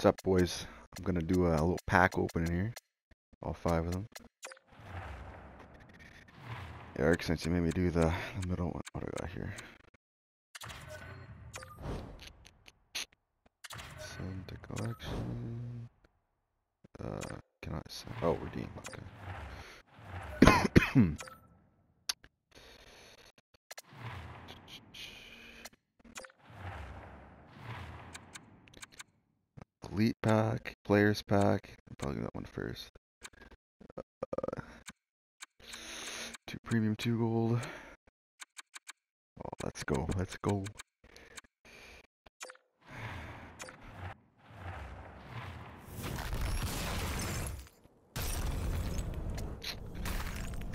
What's up, boys? I'm gonna do a little pack opening here. All five of them. Eric, since you made me do the, the middle one, what do I got here? Send to collection. Uh, cannot send. Oh, redeem. Okay. Elite pack, players pack. I'm probably that one first. Uh, two premium, two gold. Oh, let's go, let's go.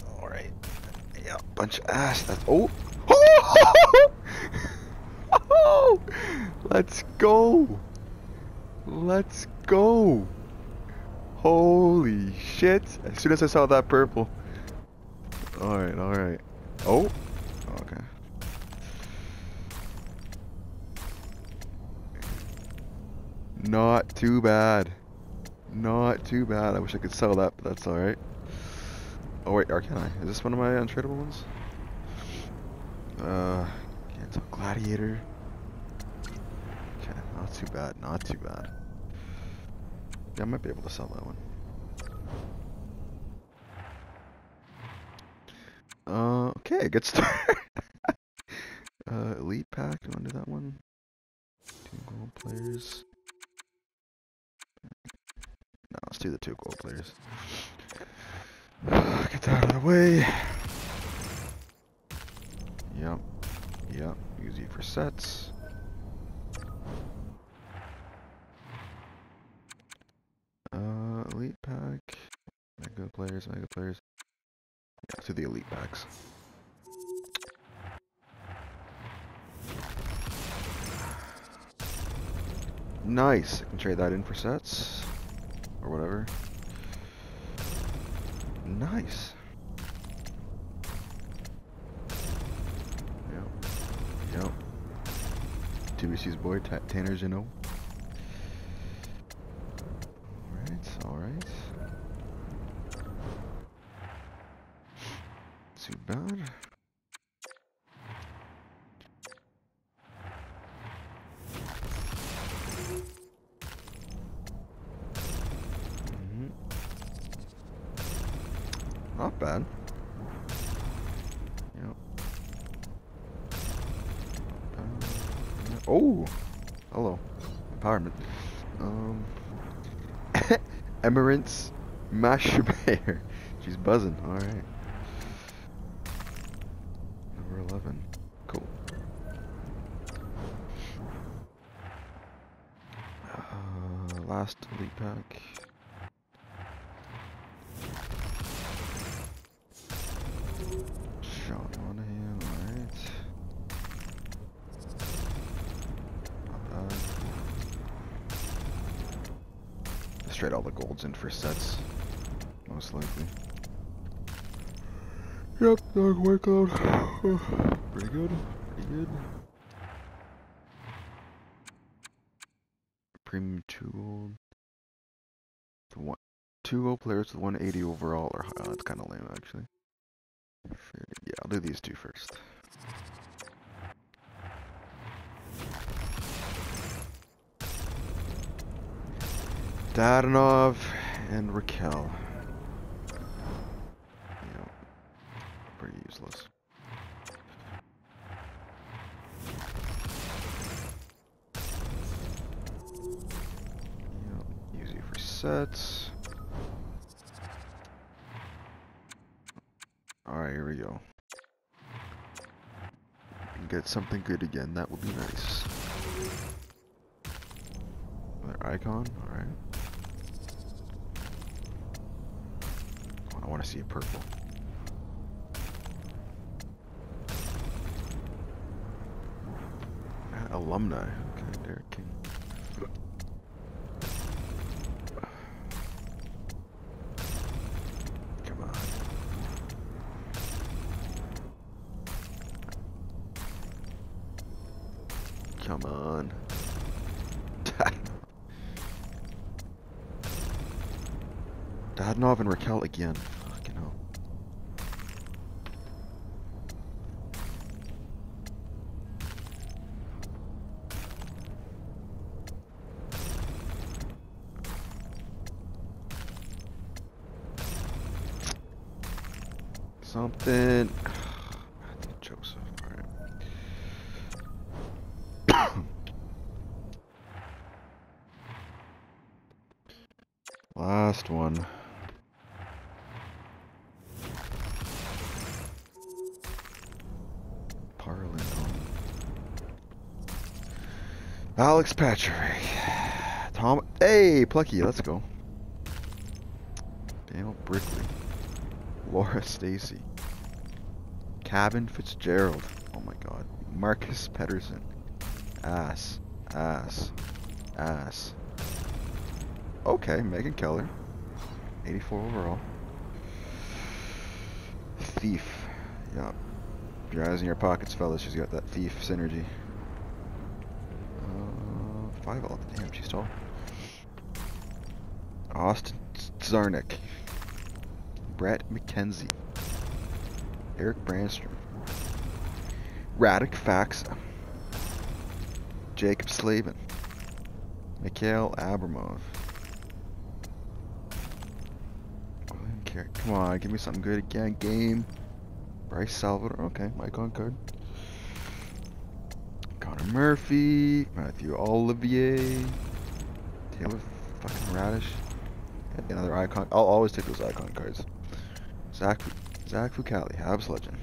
All right. Yeah, bunch of ass. That's oh. Oh! Let's go. Let's go! Holy shit! As soon as I saw that purple. Alright, alright. Oh! Okay. Not too bad. Not too bad. I wish I could sell that, but that's alright. Oh wait, or can I? Is this one of my untradeable ones? Uh, can't. Gladiator. Not too bad, not too bad. Yeah, I might be able to sell that one. Uh, okay, good start. uh, elite pack, you wanna do that one? Two gold players. No, let's do the two gold players. Get that out of the way. Yep. Yep. Easy for sets. Uh, elite pack. Mega players, mega players. Yeah, to the elite packs. Nice. I can trade that in for sets. Or whatever. Nice. Yep. Yep. TBC's boy, Ta Tanner Jeannot. Alright, alright. Mhm. Not bad. Yep. Oh! Hello. Empowerment. Um. Emerance Mash Bear. She's buzzing. Alright. 11. Cool. Uh, last elite pack. Sean Monahan, alright. Not bad. All the golds in for sets. Most likely. Yep, Whitecloud. Pretty good. Pretty good. Premium two gold. The one, two gold players with 180 overall or higher. That's kind of lame, actually. Yeah, I'll do these two first. Dadonov and Rakell. Yep. Pretty useless. For sets. Alright, here we go. Get something good again, that would be nice. Another icon, alright. I want to see a purple. alumni. Okay, Derek King. Come on. Come on. Dadonov and Rakell again. Something. Joseph. Alright. Last one. Parlin. Alex Patrick. Tom. Hey, Plucky, let's go. Daniel Brickley. Laura Stacey. Cabin Fitzgerald. Oh my god. Marcus Pedersen. Ass. Ass. Ass. Okay, Megan Keller. 84 overall. Thief. Yup. Your eyes in your pockets, fellas. She's got that thief synergy. Uh, five all. Damn, she's tall. Austin Czarnik. Brett McKenzie. Eric Brandstrom. Radek Faksa. Jacob Slavin. Mikhail Abramov. Come on, give me something good again. Game. Bryce Salvador. Okay, Mike on card. Connor Murphy. Mathieu Olivier. Taylor fucking Raddysh. Another icon. I'll always take those icon cards. Zach, Zach Fucale, Habs legend.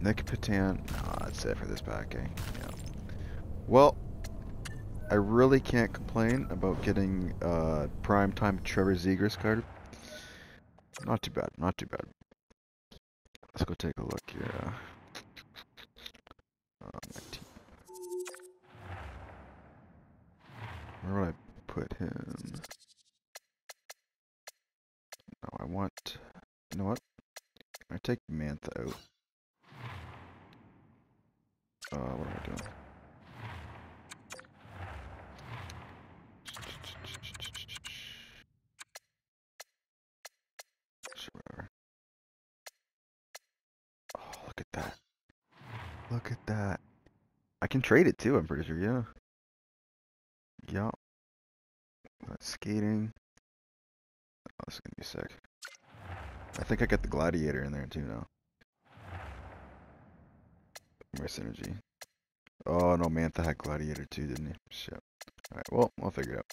Nick Patan. Nah, that's it for this pack, eh? Yeah. Well, I really can't complain about getting uh, prime time Trevor Zegras card. Not too bad, not too bad. Let's go take a look here. Uh. Where would I put him? No, I want. You know what? I take Mantha out. Uh, what am I doing? Sure. Oh, look at that. Look at that. I can trade it too, I'm pretty sure, yeah. Yup. Skating. Oh, this is gonna be sick. I think I got the gladiator in there too now. More synergy. Oh no, Mantha had gladiator too, didn't he? Shit. Alright, well, I'll figure it out.